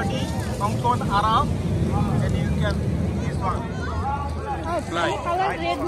study Hongkong Arab and you can this one. Fly. Colour red